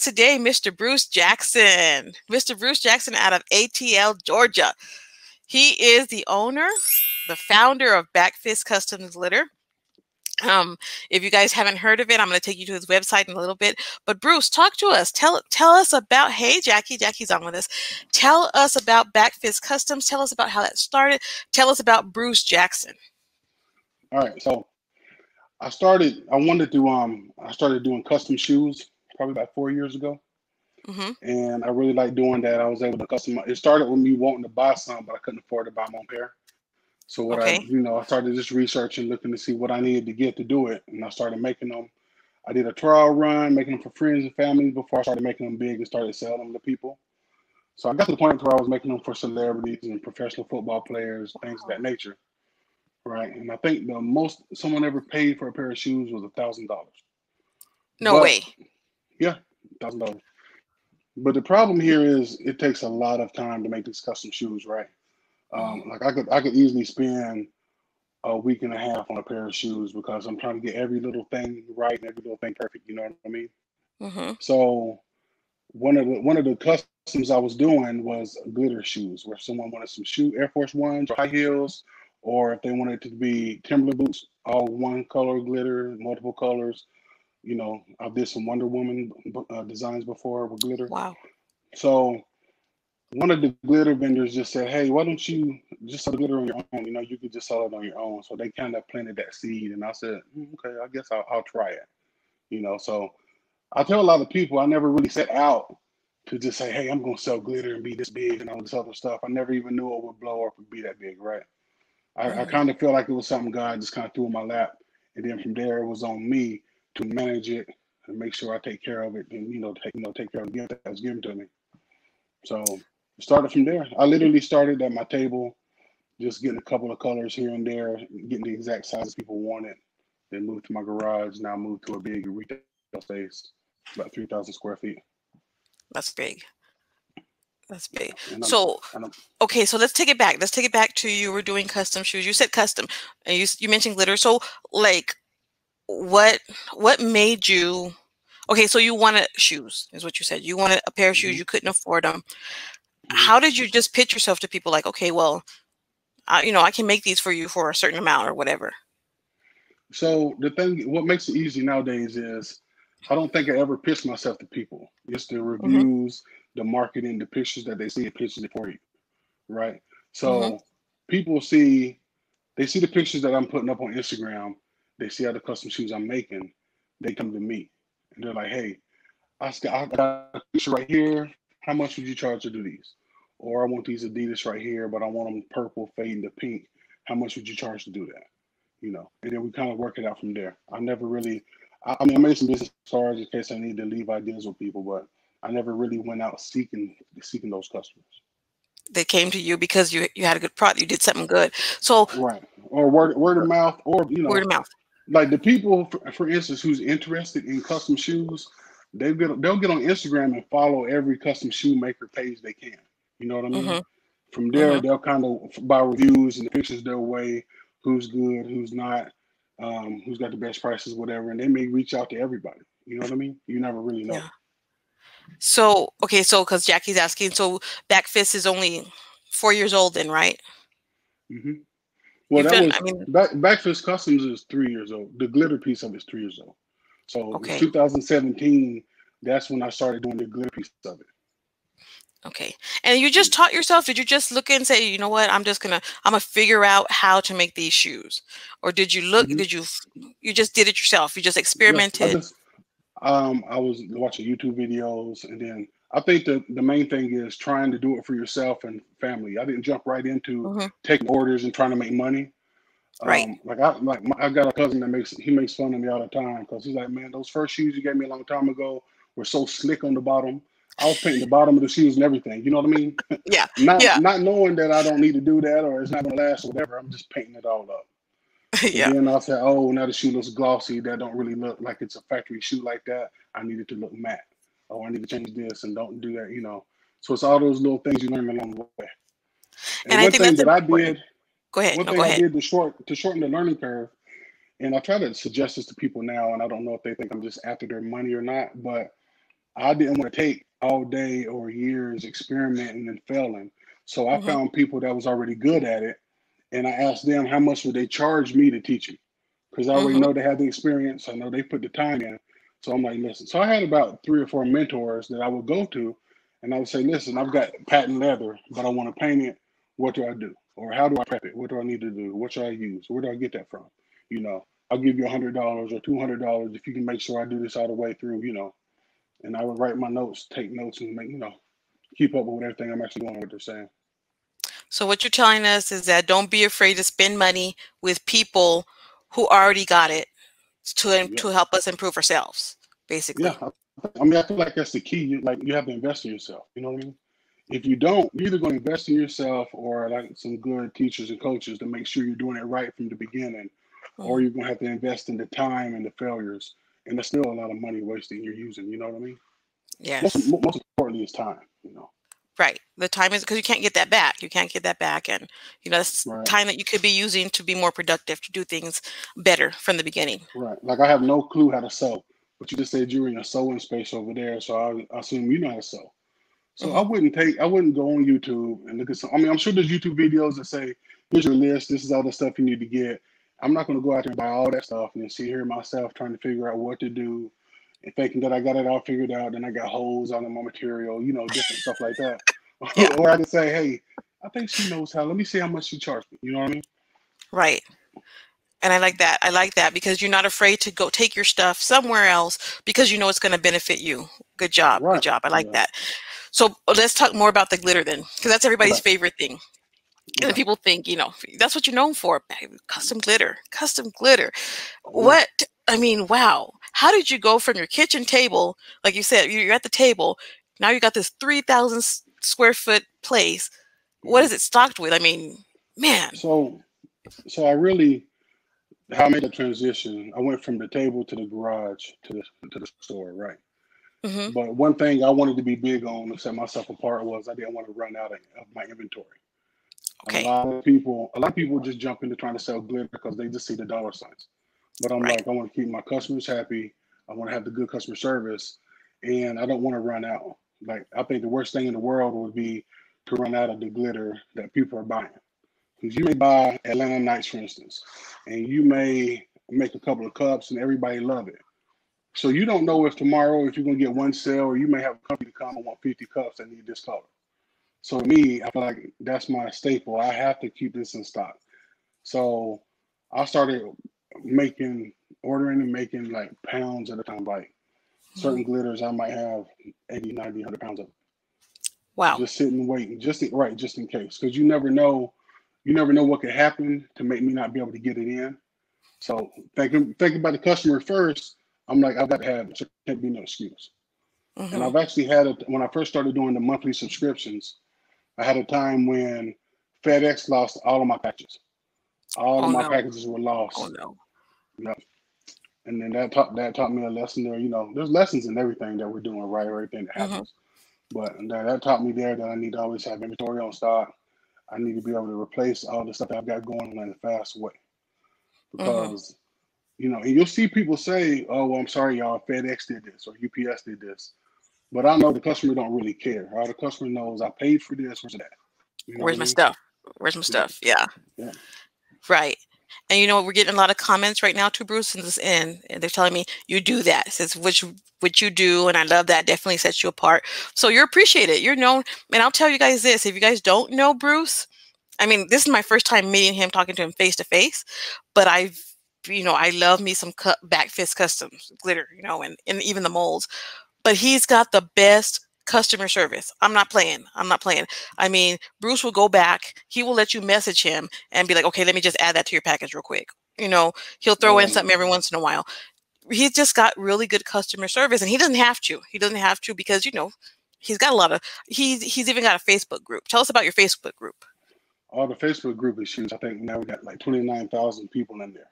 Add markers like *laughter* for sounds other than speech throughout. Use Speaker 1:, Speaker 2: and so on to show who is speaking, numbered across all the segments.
Speaker 1: today, Mr. Bruce Jackson. Mr. Bruce Jackson out of ATL, Georgia. He is the owner, the founder of Backfist Customs Glitter. Um, if you guys haven't heard of it, I'm going to take you to his website in a little bit. But Bruce, talk to us. Tell tell us about. Hey, Jackie, Jackie's on with us. Tell us about Backfist Customs. Tell us about how that started. Tell us about Bruce Jackson.
Speaker 2: All right, so I started. I wanted to. Um, I started doing custom shoes probably about four years ago, mm-hmm. and I really like doing that. I was able to custom. It started with me wanting to buy some, but I couldn't afford to buy my own pair. So what okay. I, you know, I started just researching, looking to see what I needed to get to do it, and I started making them. I did a trial run, making them for friends and family before I started making them big and started selling them to people. So I got to the point where I was making them for celebrities and professional football players, things of that nature right? And I think the most someone ever paid for a pair of shoes was a thousand dollars.
Speaker 1: No but, way.
Speaker 2: Yeah, thousand dollars. But the problem here is it takes a lot of time to make these custom shoes, right? Um, like I could I could easily spend a week and a half on a pair of shoes because I'm trying to get every little thing right and every little thing perfect. You know what I mean? Mm-hmm. So one of the one of the customs I was doing was glitter shoes, where someone wanted some shoe Air Force Ones or high heels or if they wanted to be Timberland boots, all one color glitter, multiple colors. You know, I did some Wonder Woman uh, designs before with glitter.
Speaker 1: Wow.
Speaker 2: So one of the glitter vendors just said, "Hey, why don't you just sell the glitter on your own? You know, you could just sell it on your own." So they kind of planted that seed, and I said, mm, "Okay, I guess I'll, I'll try it." You know, so I tell a lot of people I never really set out to just say, "Hey, I'm going to sell glitter and be this big and all this other stuff." I never even knew it would blow up and be that big, right? I, I kind of feel like it was something God just kind of threw in my lap, and then from there it was on me to manage it and make sure I take care of it, and you know, take you know, take care of the gift that was given to me. So started from there. I literally started at my table, just getting a couple of colors here and there, getting the exact size people wanted. Then moved to my garage. Now moved to a big retail space, about three thousand square feet.
Speaker 1: That's big. That's big. So, okay, so let's take it back. Let's take it back to you were doing custom shoes. You said custom, and you you mentioned glitter. So, like, what what made you? Okay, so you wanted shoes, is what you said. You wanted a pair of shoes. Mm-hmm. You couldn't afford them. Mm-hmm. How did you just pitch yourself to people? Like, okay, well, I, you know, I can make these for you for a certain amount or whatever.
Speaker 2: So the thing, what makes it easy nowadays is I don't think I ever pitch myself to people. It's the mm-hmm. reviews. Mm-hmm the marketing, the pictures that they see, pitches it for you, right? So people see, they see the pictures that I'm putting up on Instagram. They see how the custom shoes I'm making. They come to me and they're like, "Hey, I got a picture right here. How much would you charge to do these? Or I want these Adidas right here, but I want them purple fading to pink. How much would you charge to do that? You know, and then we kind of work it out from there. I never really, I, I mean, I made some business cards in case I need to leave ideas with people, but I never really went out seeking seeking those customers.
Speaker 1: They came to you because you you had a good product, you did something good. So
Speaker 2: right, or word word of mouth, or you know,
Speaker 1: word of mouth.
Speaker 2: Like the people, for, for instance, who's interested in custom shoes, they get they'll get on Instagram and follow every custom shoemaker page they can. You know what I mean? Mm-hmm. From there, mm-hmm. they'll kind of buy reviews and the pictures their way, who's good, who's not, um, who's got the best prices, whatever, and they may reach out to everybody. You know what I mean? You never really know. Yeah.
Speaker 1: So okay, so because Jackie's asking, so Backfist is only four years old, then, right?
Speaker 2: Mm-hmm. Well, that was I mean, back, Backfist Customs is three years old. The glitter piece of it is three years old. So okay. 2017, that's when I started doing the glitter piece of it.
Speaker 1: Okay. And you just taught yourself? Did you just look and say, you know what, I'm just gonna I'm gonna figure out how to make these shoes? Or did you look, mm-hmm. did you you just did it yourself? You just experimented?
Speaker 2: just, um, I was watching YouTube videos, and then I think the the main thing is trying to do it for yourself and family. I didn't jump right into mm-hmm. taking orders and trying to make money.
Speaker 1: Right.
Speaker 2: Um, like I like my, I got a cousin that makes he makes fun of me all the time because he's like, man, those first shoes you gave me a long time ago were so slick on the bottom. I was painting the bottom of the shoes and everything. You know what I mean? *laughs*
Speaker 1: Yeah. *laughs*
Speaker 2: not
Speaker 1: yeah.
Speaker 2: not knowing that I don't need to do that or it's not gonna last or whatever. I'm just painting it all up. *laughs*
Speaker 1: yeah.
Speaker 2: And then I said, oh, now the shoe looks glossy. That don't really look like it's a factory shoe like that. I need it to look matte. Oh, I need to change this and don't do that, you know. So it's all those little things you learn along the way.
Speaker 1: And, and one thing that I did,
Speaker 2: go
Speaker 1: ahead.
Speaker 2: One
Speaker 1: no,
Speaker 2: thing
Speaker 1: I
Speaker 2: did to short to shorten the learning curve, and I try to suggest this to people now, and I don't know if they think I'm just after their money or not, but I didn't want to take all day or years experimenting and failing. So I mm-hmm. found people that was already good at it, and I asked them how much would they charge me to teach me, because I already mm-hmm. know they have the experience. I know they put the time in. So I'm like, listen. So I had about three or four mentors that I would go to, and I would say, listen, I've got patent leather, but I want to paint it. What do I do? Or how do I prep it? What do I need to do? What should I use? Where do I get that from? You know, I'll give you a hundred dollars or two hundred dollars if you can make sure I do this all the way through. You know, and I would write my notes, take notes, and make you know, keep up with everything I'm actually going what they're saying.
Speaker 1: So what you're telling us is that don't be afraid to spend money with people who already got it to yeah. to help us improve ourselves, basically.
Speaker 2: Yeah, I mean, I feel like that's the key. You, like you have to invest in yourself. You know what I mean? If you don't, you're either going to invest in yourself or like some good teachers and coaches to make sure you're doing it right from the beginning, mm-hmm. or you're going to have to invest in the time and the failures, and there's still a lot of money wasting you're using. You know what I mean?
Speaker 1: Yes.
Speaker 2: Most, most importantly, is time. You know.
Speaker 1: Right. The time is because you can't get that back. You can't get that back. And, you know, that's right. time that you could be using to be more productive, to do things better from the beginning.
Speaker 2: Right. Like I have no clue how to sew, but you just said you're in a sewing space over there. So I, I assume you know how to sew. So mm-hmm. I wouldn't take, I wouldn't go on YouTube and look at some, I mean, I'm sure there's YouTube videos that say, here's your list. This is all the stuff you need to get. I'm not going to go out there and buy all that stuff and then sit here myself trying to figure out what to do and thinking that I got it all figured out. Then I got holes on my material, you know, different stuff like that. *laughs* *laughs* Yeah. or I can say, hey, I think she knows how. Let me see how much she charged me. You know what I mean?
Speaker 1: Right. And I like that. I like that because you're not afraid to go take your stuff somewhere else because you know it's going to benefit you. Good job. Right. Good job. I like yeah. that. So let's talk more about the glitter then, because that's everybody's right. favorite thing. And people think, you know, that's what you're known for. Custom glitter, custom glitter. What I mean, wow. How did you go from your kitchen table, like you said, you're at the table, now you got this 3,000 square foot place? What is it stocked with? I mean, man.
Speaker 2: So, so I really, how I made the transition, I went from the table to the garage to the, to the store, right? Mm-hmm. But one thing I wanted to be big on to set myself apart was I didn't want to run out of, of my inventory. Okay. A lot of people, a lot of people just jump into trying to sell glitter because they just see the dollar signs. But I'm right. like, I want to keep my customers happy. I want to have the good customer service, and I don't want to run out. Like, I think the worst thing in the world would be to run out of the glitter that people are buying. Because you may buy Atlanta Nights, for instance, and you may make a couple of cups and everybody love it. So you don't know if tomorrow if you're gonna get one sale or you may have a company to come and want 50 cups that need this color. So me, I feel like that's my staple. I have to keep this in stock. So I started making, ordering and making like pounds at a time. Like certain mm-hmm. glitters, I might have 80, 90, 100 pounds of.
Speaker 1: Wow.
Speaker 2: Just sitting waiting, just in, right, just in case, because you never know, you never know what could happen to make me not be able to get it in. So thinking thinking about the customer first, I'm like, I've got to have it. So can't be no excuse. Mm-hmm. And I've actually had it when I first started doing the monthly subscriptions. I had a time when FedEx lost all of my packages. All oh, of my no. packages were lost.
Speaker 1: Oh no.
Speaker 2: Yep. And then that taught that taught me a lesson there. You know, there's lessons in everything that we're doing, right? Everything that mm-hmm. happens. Mm-hmm. But that, that taught me there that I need to always have inventory on stock. I need to be able to replace all the stuff that I've got going on in a fast way. Mm-hmm. Because, mm-hmm. you know, and you'll see people say, Oh, well, I'm sorry, y'all, FedEx did this or UPS did this. But I know the customer don't really care. All the customer knows I paid for this. Where's that?
Speaker 1: You know Where's my mean? stuff? Where's my stuff? Yeah. yeah. Right. And you know we're getting a lot of comments right now to Bruce in this end, and they're telling me you do that. Says which what you do, and I love that. Definitely sets you apart. So you're appreciated. You're known. And I'll tell you guys this: if you guys don't know Bruce, I mean, this is my first time meeting him, talking to him face to face. But I've, you know, I love me some cut back fist customs glitter, you know, and and even the molds but he's got the best customer service. I'm not playing. I'm not playing. I mean, Bruce will go back. He will let you message him and be like, okay, let me just add that to your package real quick. You know, he'll throw in something every once in a while. He's just got really good customer service and he doesn't have to. He doesn't have to because, you know, he's got a lot of, he's, he's even got a Facebook group. Tell us about your Facebook group.
Speaker 2: Oh, the Facebook group is huge. I think now we got like 29,000 people in there.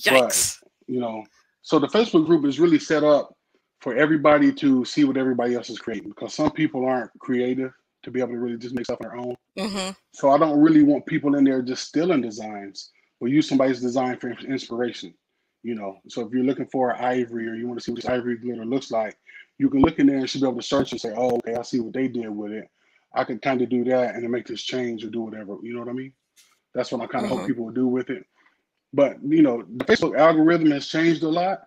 Speaker 1: Yikes.
Speaker 2: But, you know, so the Facebook group is really set up for everybody to see what everybody else is creating because some people aren't creative to be able to really just make stuff on their own. Mm-hmm. So I don't really want people in there just stealing designs or use somebody's design for inspiration. You know, so if you're looking for ivory or you want to see what this ivory glitter looks like, you can look in there and she'll be able to search and say, oh, okay, I see what they did with it. I could kind of do that and then make this change or do whatever. You know what I mean? That's what I kind of mm-hmm. hope people will do with it. But you know, the Facebook algorithm has changed a lot,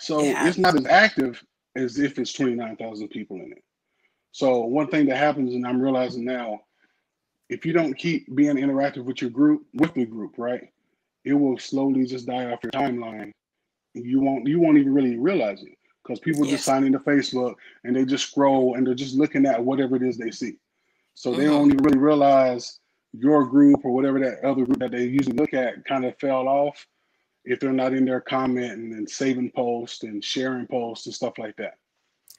Speaker 2: so yeah. it's not as active as if it's twenty nine thousand people in it. So one thing that happens, and I'm realizing now, if you don't keep being interactive with your group, with the group, right, it will slowly just die off your timeline. You won't you won't even really realize it because people yes. just sign into Facebook and they just scroll and they're just looking at whatever it is they see. So mm-hmm. they don't even really realize your group or whatever that other group that they usually look at kind of fell off if they're not in there commenting and saving posts and sharing posts and stuff like that.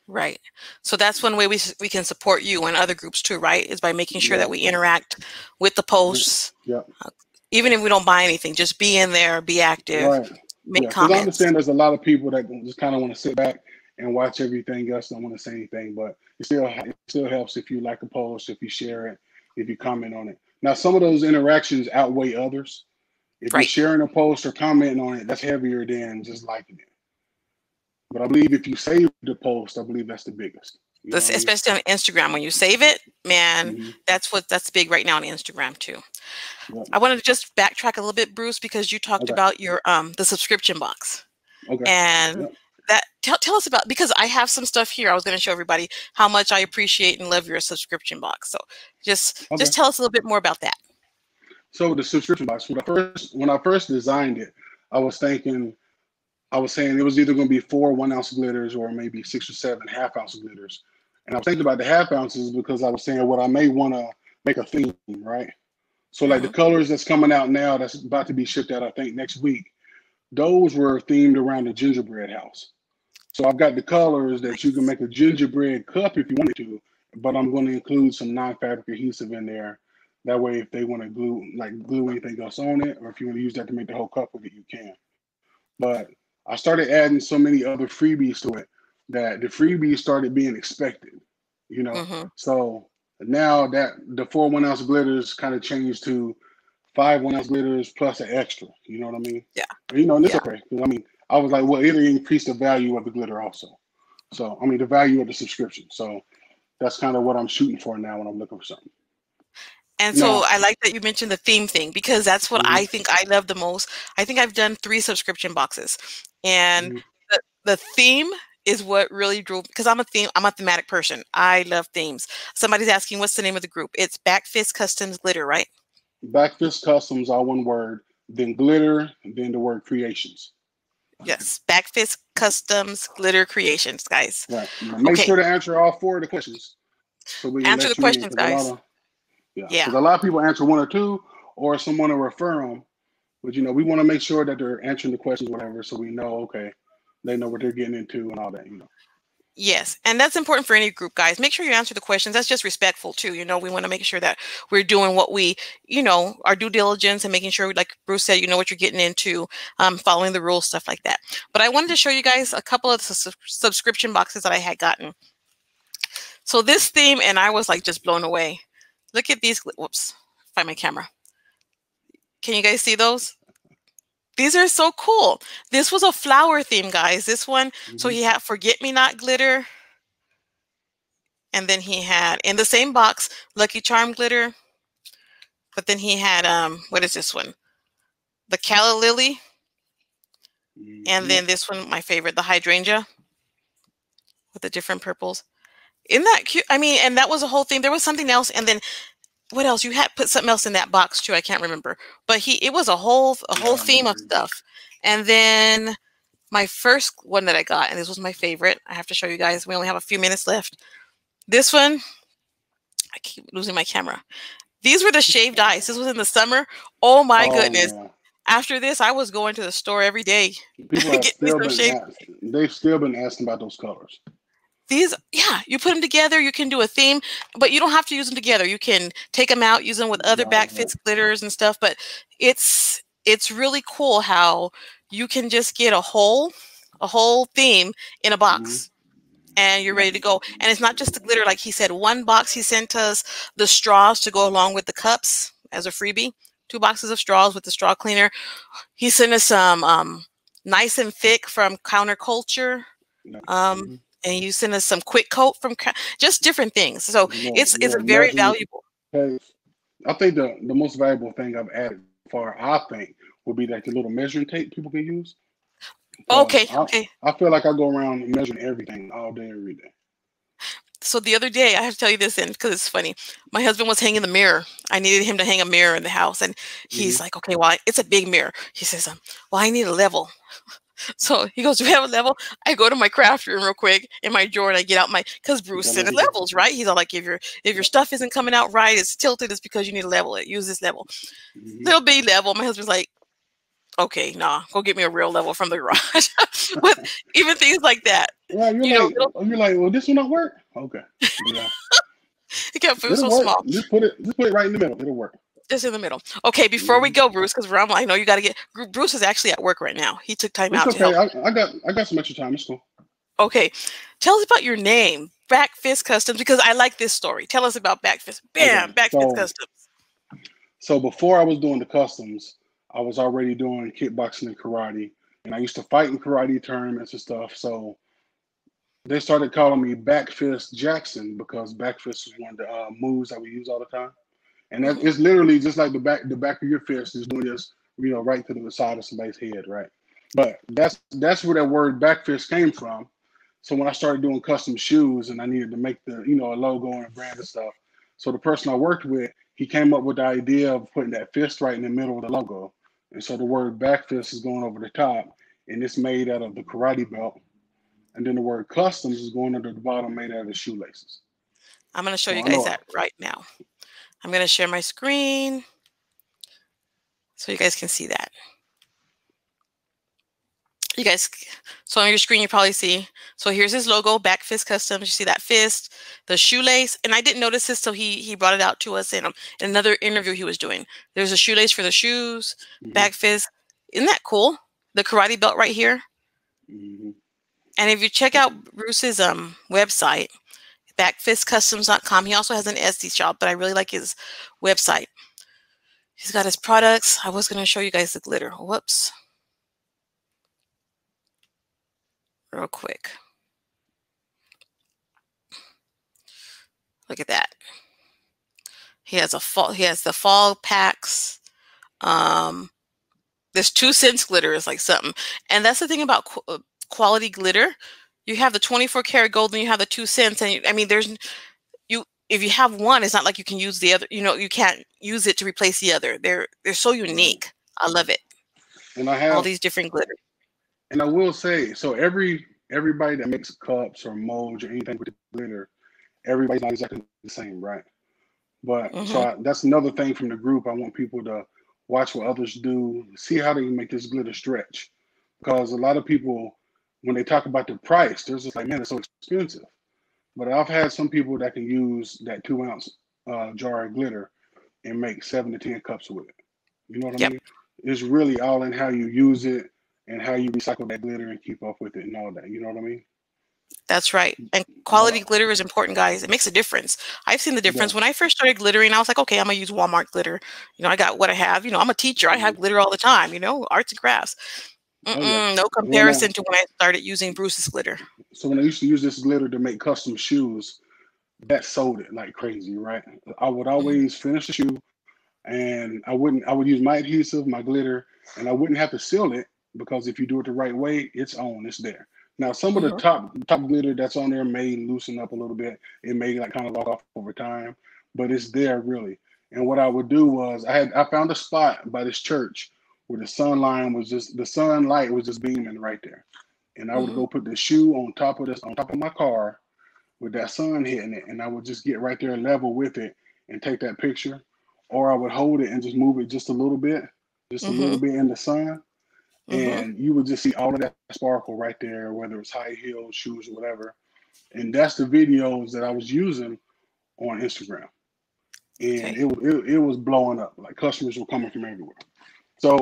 Speaker 1: Right. So that's one way we we can support you and other groups too, right? Is by making sure yeah. that we interact with the posts.
Speaker 2: Yeah. Uh,
Speaker 1: even if we don't buy anything, just be in there, be active, right. make yeah, comments.
Speaker 2: I understand there's a lot of people that just kind of want to sit back and watch everything else, don't want to say anything, but it still it still helps if you like a post, if you share it, if you comment on it. Now, some of those interactions outweigh others. If right. you're sharing a post or commenting on it, that's heavier than just liking it. But I believe if you save the post, I believe that's the biggest.
Speaker 1: This, especially on Instagram, when you save it, man, mm-hmm. that's what that's big right now on Instagram too. I wanted to just backtrack a little bit, Bruce, because you talked okay. about your um the subscription box. Okay. And that tell, tell us about because I have some stuff here. I was going to show everybody how much I appreciate and love your subscription box. So just okay. just tell us a little bit more about that.
Speaker 2: So the subscription box when I first when I first designed it, I was thinking I was saying it was either going to be four one ounce glitters or maybe six or seven half ounce glitters. And I was thinking about the half ounces because I was saying what I may want to make a theme, right? So like the uh-huh. colors that's coming out now, that's about to be shipped out, I think next week. Those were themed around the gingerbread house. So I've got the colors that you can make a gingerbread cup if you wanted to, but I'm going to include some non-fabric adhesive in there. That way, if they want to glue like glue anything else on it, or if you want to use that to make the whole cup with it, you can. But I started adding so many other freebies to it that the freebies started being expected. You know, mm-hmm. so now that the four one ounce glitters kind of changed to five one ounce glitters plus an extra. You know what I mean?
Speaker 1: Yeah.
Speaker 2: You know, and it's yeah. okay. I mean, I was like, well, it'll increase the value of the glitter also. So, I mean, the value of the subscription. So, that's kind of what I'm shooting for now when I'm looking for something.
Speaker 1: And so I like that you mentioned the theme thing because that's what mm-hmm. I think I love the most. I think I've done three subscription boxes, and mm-hmm. the, the theme is what really drew because I'm a theme I'm a thematic person. I love themes. Somebody's asking what's the name of the group? It's Backfist Customs Glitter, right?
Speaker 2: Backfist Customs, all one word, then glitter, then the word creations.
Speaker 1: Yes, Backfist Customs Glitter Creations, guys.
Speaker 2: Right. Make okay. sure to answer all four of the questions.
Speaker 1: So we answer the questions, guys.
Speaker 2: Of, yeah. Yeah. Because a lot of people answer one or two, or someone to refer them. But you know, we want to make sure that they're answering the questions, whatever, so we know, okay, they know what they're getting into and all that. You know.
Speaker 1: Yes, and that's important for any group, guys. Make sure you answer the questions. That's just respectful too. You know, we want to make sure that we're doing what we, you know, our due diligence and making sure, like Bruce said, you know what you're getting into, um, following the rules, stuff like that. But I wanted to show you guys a couple of su subscription boxes that I had gotten. So this theme, and I was like just blown away. Look at these. Whoops, find my camera. Can you guys see those? These are so cool. This was a flower theme, guys. This one, mm-hmm. so he had Forget Me Not glitter. And then he had in the same box, Lucky Charm glitter. But then he had um, what is this one? The Calla Lily. Mm-hmm. And then this one, my favorite, the hydrangea with the different purples. Isn't that cute? I mean, and that was a whole thing. There was something else, and then what else? You had put something else in that box too. I can't remember, but he it was a whole a whole theme of stuff. And then my first one that I got, and this was my favorite. I have to show you guys. We only have a few minutes left. This one, I keep losing my camera. These were the shaved ice. This was in the summer. Oh my oh, goodness. Yeah. After this, I was going to the store every day.
Speaker 2: People *laughs* have still been asking, they've still been asking about those colors
Speaker 1: these yeah you put them together you can do a theme but you don't have to use them together. You can take them out use them with other Backfist glitters and stuff but it's it's really cool how you can just get a whole a whole theme in a box mm-hmm. and you're ready to go. And it's not just the glitter like he said one box he sent us the straws to go along with the cups as a freebie two boxes of straws with the straw cleaner. He sent us some um, nice and thick from counterculture um, mm-hmm and you send us some quick coat from just different things. So yeah, it's it's yeah, a very valuable.
Speaker 2: I think the the most valuable thing I've added for I think would be like the little measuring tape people can use.
Speaker 1: Okay,
Speaker 2: I,
Speaker 1: okay.
Speaker 2: I feel like I go around measuring everything all day, every day.
Speaker 1: So the other day, I have to tell you this, in because it's funny. My husband was hanging the mirror. I needed him to hang a mirror in the house, and he's mm-hmm. like, "Okay, well, it's a big mirror." He says, um, "Well, I need a level." *laughs* So he goes, "Do we have a level?" I go to my craft room real quick in my drawer and I get out my because Bruce said levels, right? He's all like, "If your if your stuff isn't coming out right, it's tilted. It's because you need to level it. Use this level." Mm-hmm. Little B level. My husband's like, "Okay, nah, go get me a real level from the garage." *laughs* With even things like that.
Speaker 2: Yeah, you're you like, know, you're like, well, this will not work. Okay. Yeah. *laughs*
Speaker 1: he kept food so work. small.
Speaker 2: Just put it, just put it right in the middle. It'll work
Speaker 1: just in the middle. Okay, before we mm-hmm. go, Bruce, because Ram, I know you got to get. Bruce is actually at work right now. He took time
Speaker 2: it's
Speaker 1: out.
Speaker 2: Okay, I, I, got I got some extra time. It's cool.
Speaker 1: Okay, tell us about your name, Back Fist Customs, because I like this story. Tell us about Backfist. Bam, okay, Backfist so, Customs.
Speaker 2: So before I was doing the customs, I was already doing kickboxing and karate, and I used to fight in karate tournaments and stuff. So they started calling me Back Fist Jackson because Back Fist was one of the uh, moves that we use all the time. And that, it's literally just like the back the back of your fist is doing this, you know, right to the side of somebody's head, right? But that's that's where that word back fist came from. So when I started doing custom shoes and I needed to make the, you know, a logo and a brand and stuff. So the person I worked with, he came up with the idea of putting that fist right in the middle of the logo. And so the word back fist is going over the top, and it's made out of the karate belt. And then the word customs is going under the bottom, made out of the shoelaces.
Speaker 1: I'm going to show so you guys that right now. I'm going to share my screen so you guys can see that. You guys, so on your screen, you probably see. So here's his logo, Back Fist Customs. You see that fist, the shoelace, and I didn't notice this, so he he brought it out to us in, um, in another interview he was doing. There's a shoelace for the shoes, mm-hmm. back fist. Isn't that cool? The karate belt right here. Mm-hmm. And if you check out Bruce's um website, backfistcustoms.com. He also has an Etsy shop, but I really like his website. He's got his products. I was going to show you guys the glitter. Whoops. Real quick. Look at that. He has a fall. He has the fall packs. Um, this two cents glitter is like something, and that's the thing about qu uh, quality glitter you have the 24 karat gold and you have the two cents and you, i mean there's you if you have one it's not like you can use the other you know you can't use it to replace the other. They're they're so unique. I love it.
Speaker 2: And i have
Speaker 1: all these different glitter
Speaker 2: and i will say so every everybody that makes cups or molds or anything with glitter everybody's not exactly the same right? But mm-hmm. so I, that's another thing from the group. I want people to watch what others do see how they make this glitter stretch. Because a lot of people when they talk about the price, they're just like, man, it's so expensive. But I've had some people that can use that two ounce uh, jar of glitter and make seven to ten cups with it. You know what yep. I mean? It's really all in how you use it and how you recycle that glitter and keep up with it and all that. You know what I mean?
Speaker 1: That's right. And quality glitter is important, guys. It makes a difference. I've seen the difference. Yeah. When I first started glittering, I was like, okay, I'm gonna use Walmart glitter. You know, I got what I have. You know, I'm a teacher. I have mm-hmm. glitter all the time, you know, arts and crafts. Oh, yeah. No comparison to when I started using Bruce's glitter.
Speaker 2: So when I used to use this glitter to make custom shoes, that sold it like crazy, right? I would mm-hmm. always finish the shoe, and I wouldn't. I would use my adhesive, my glitter, and I wouldn't have to seal it because if you do it the right way, it's on, it's there. Now some of the mm-hmm. top top glitter that's on there may loosen up a little bit. It may like kind of log off over time, but it's there really. And what I would do was I had I found a spot by this church where the sunlight was just the sunlight was just beaming right there. And I would mm-hmm. go put the shoe on top of this on top of my car with that sun hitting it, and I would just get right there level with it and take that picture. Or I would hold it and just move it just a little bit, just mm-hmm. a little bit in the sun. Mm-hmm. And you would just see all of that sparkle right there, whether it's high heels, shoes, or whatever. And that's the videos that I was using on Instagram. And okay. it, it, it was blowing up. Like customers were coming from everywhere. So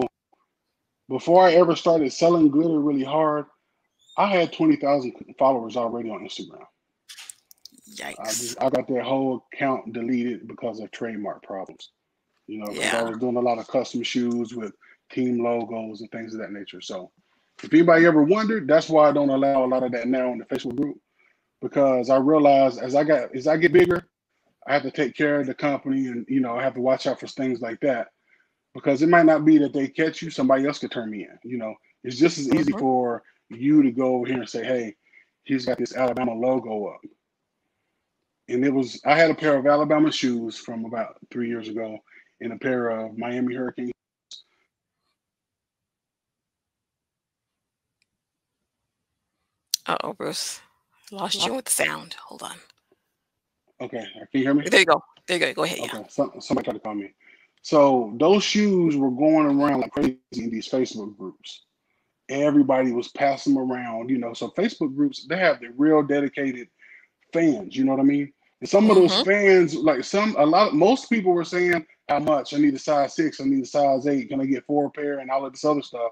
Speaker 2: before I ever started selling glitter really hard, I had 20,000 followers already on Instagram.
Speaker 1: Yikes. I,
Speaker 2: just, I got that whole account deleted because of trademark problems. You know, yeah. I was doing a lot of custom shoes with team logos and things of that nature. So if anybody ever wondered, that's why I don't allow a lot of that now in the Facebook group because I realized as I got as I get bigger, I have to take care of the company and you know I have to watch out for things like that because it might not be that they catch you, somebody else could turn me in. You know, it's just as easy mm-hmm. for you to go over here and say, "Hey, he's got this Alabama logo up," and it was I had a pair of Alabama shoes from about three years ago and a pair of Miami Hurricanes.
Speaker 1: Uh oh, Bruce. Lost you with the sound. Hold on.
Speaker 2: Okay, can you hear me?
Speaker 1: There you go. There you go. Go ahead. Okay, yeah.
Speaker 2: Some, somebody tried to call me. So those shoes were going around like crazy in these Facebook groups. Everybody was passing them around, you know. So Facebook groups, they have the real dedicated fans, you know what I mean? And some of those mm-hmm. fans, like some, a lot, of, most people were saying, "How much? I need a size six. I need a size eight. Can I get four pair?" And all of this other stuff.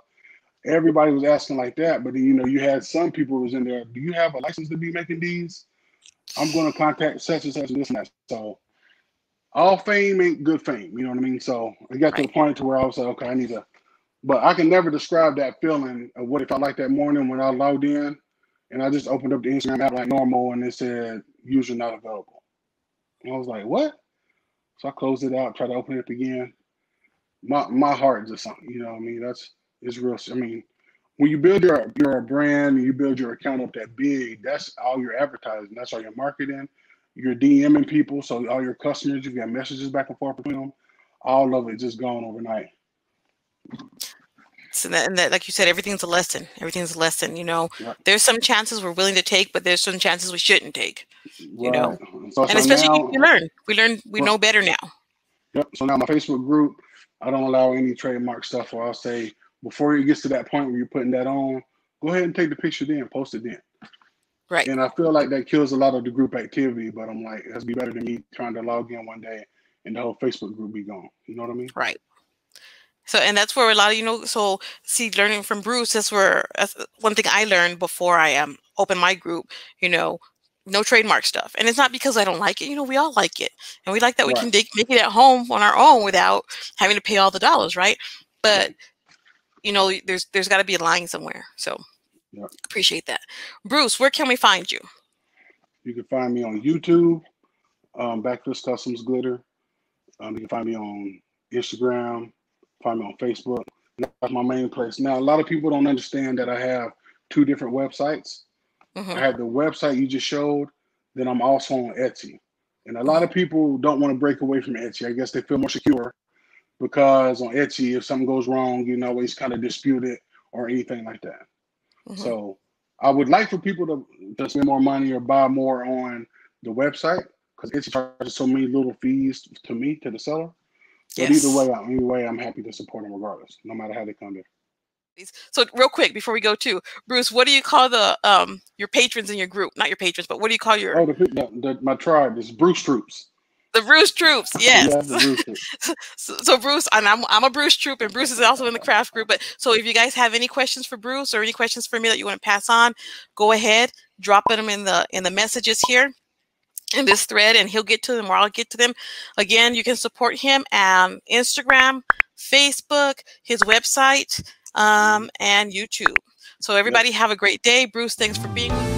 Speaker 2: Everybody was asking like that, but then you know, you had some people was in there. Do you have a license to be making these? I'm going to contact such and such and this and that. So all fame ain't good fame. You know what I mean? So it got right. to the point to where I was like, okay, I need to. But I can never describe that feeling of what it felt like that morning when I logged in and I just opened up the Instagram app like normal and it said user not available. And I was like, what? So I closed it out, tried to open it up again. My my heart just something, you know what I mean? That's it's real. I mean, when you build your your brand and you build your account up that big, that's all your advertising, that's all your marketing. You're DMing people, so all your customers, you got messages back and forth between them. All of it just gone overnight.
Speaker 1: So that, and that, like you said, everything's a lesson. Everything's a lesson. You know, there's some chances we're willing to take, but there's some chances we shouldn't take. You know, so, and so especially now, we learn. We learn. We well, know better now.
Speaker 2: Yep. So now my Facebook group, I don't allow any trademark stuff. Or I'll say before it gets to that point where you're putting that on, go ahead and take the picture then, post it then.
Speaker 1: Right.
Speaker 2: And I feel like that kills a lot of the group activity, but I'm like, that's be better than me trying to log in one day and the whole Facebook group be gone. You know what I mean?
Speaker 1: Right. So, and that's where a lot of, you know, so see, learning from Bruce, that's where that's one thing I learned before I um, open my group, you know, no trademark stuff. And it's not because I don't like it. You know, we all like it. And we like that we can make, make it at home on our own without having to pay all the dollars, right? But you know, there's there's got to be a line somewhere. So yeah. appreciate that, Bruce. Where can we find you?
Speaker 2: You can find me on YouTube, um, Backfist Customs Glitter. Um, you can find me on Instagram, find me on Facebook. That's my main place. Now, a lot of people don't understand that I have two different websites. Mm-hmm. I have the website you just showed, then I'm also on Etsy. And a lot of people don't want to break away from Etsy. I guess they feel more secure because on Etsy, if something goes wrong, you can always kind of dispute it or anything like that. Mm-hmm. So I would like for people to, to spend more money or buy more on the website because Etsy charges so many little fees to me, to the seller. But either way, either way, I'm happy to support them regardless, no matter how they come in.
Speaker 1: So real quick before we go to Bruce, what do you call the um your patrons in your group? Not your patrons, but what do you call your?
Speaker 2: Oh, the, the, the my tribe is Bruce Troops.
Speaker 1: The Bruce Troops, yes. Yeah, *laughs* so, so, Bruce, and I'm I'm a Bruce Troop, and Bruce is also in the craft group. But so if you guys have any questions for Bruce or any questions for me that you want to pass on, go ahead, drop them in the in the messages here in this thread, and he'll get to them or I'll get to them. Again, you can support him on Instagram, Facebook, his website, um, and YouTube. So everybody have a great day. Bruce, thanks for being with